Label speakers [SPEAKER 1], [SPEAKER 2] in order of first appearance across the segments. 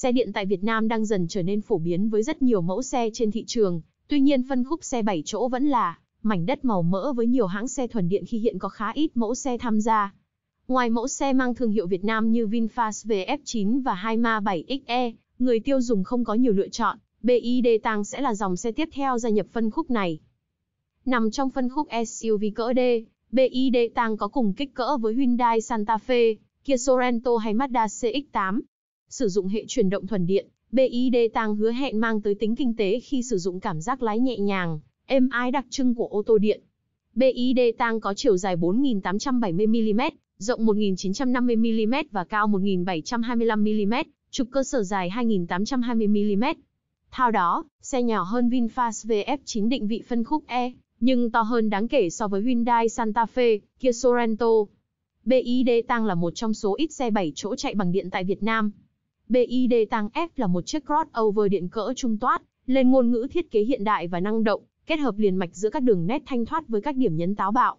[SPEAKER 1] Xe điện tại Việt Nam đang dần trở nên phổ biến với rất nhiều mẫu xe trên thị trường, tuy nhiên phân khúc xe 7 chỗ vẫn là mảnh đất màu mỡ với nhiều hãng xe thuần điện khi hiện có khá ít mẫu xe tham gia. Ngoài mẫu xe mang thương hiệu Việt Nam như VinFast VF9 và Hyma 7XE, người tiêu dùng không có nhiều lựa chọn, BID Tang sẽ là dòng xe tiếp theo gia nhập phân khúc này. Nằm trong phân khúc SUV cỡ D, BID Tang có cùng kích cỡ với Hyundai Santa Fe, Kia Sorento hay Mazda CX-8. Sử dụng hệ chuyển động thuần điện, BID Tăng hứa hẹn mang tới tính kinh tế khi sử dụng cảm giác lái nhẹ nhàng, êm ái đặc trưng của ô tô điện. BID Tăng có chiều dài 4.870mm, rộng 1.950mm và cao 1.725mm, trục cơ sở dài 2.820mm. Theo đó, xe nhỏ hơn VinFast VF9 định vị phân khúc E, nhưng to hơn đáng kể so với Hyundai Santa Fe, Kia Sorento. BID Tăng là một trong số ít xe 7 chỗ chạy bằng điện tại Việt Nam. BID Tăng F là một chiếc crossover điện cỡ trung toát, lên ngôn ngữ thiết kế hiện đại và năng động, kết hợp liền mạch giữa các đường nét thanh thoát với các điểm nhấn táo bạo.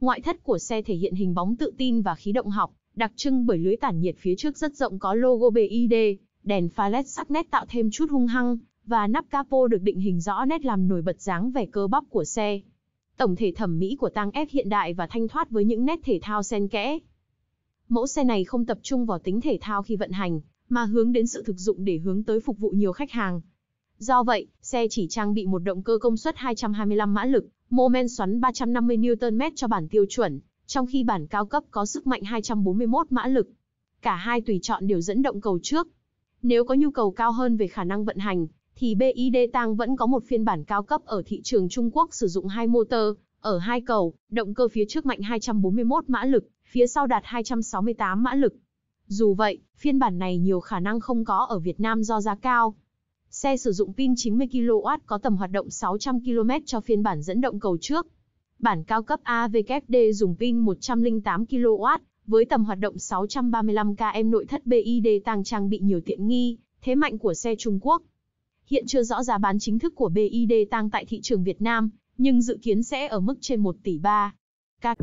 [SPEAKER 1] Ngoại thất của xe thể hiện hình bóng tự tin và khí động học, đặc trưng bởi lưới tản nhiệt phía trước rất rộng có logo BID, đèn pha LED sắc nét tạo thêm chút hung hăng, và nắp capo được định hình rõ nét làm nổi bật dáng vẻ cơ bắp của xe. Tổng thể thẩm mỹ của Tăng F hiện đại và thanh thoát với những nét thể thao xen kẽ. Mẫu xe này không tập trung vào tính thể thao khi vận hành, mà hướng đến sự thực dụng để hướng tới phục vụ nhiều khách hàng. Do vậy, xe chỉ trang bị một động cơ công suất 225 mã lực, mô men xoắn 350 Nm cho bản tiêu chuẩn, trong khi bản cao cấp có sức mạnh 241 mã lực. Cả hai tùy chọn đều dẫn động cầu trước. Nếu có nhu cầu cao hơn về khả năng vận hành, thì BID Tang vẫn có một phiên bản cao cấp ở thị trường Trung Quốc sử dụng hai motor, ở hai cầu, động cơ phía trước mạnh 241 mã lực, phía sau đạt 268 mã lực. Dù vậy, phiên bản này nhiều khả năng không có ở Việt Nam do giá cao. Xe sử dụng pin 90kW có tầm hoạt động 600 km cho phiên bản dẫn động cầu trước. Bản cao cấp AVKD dùng pin 108kW, với tầm hoạt động 635 km nội thất BID tăng trang bị nhiều tiện nghi, thế mạnh của xe Trung Quốc. Hiện chưa rõ giá bán chính thức của BID tăng tại thị trường Việt Nam, nhưng dự kiến sẽ ở mức trên 1 tỷ 3. Các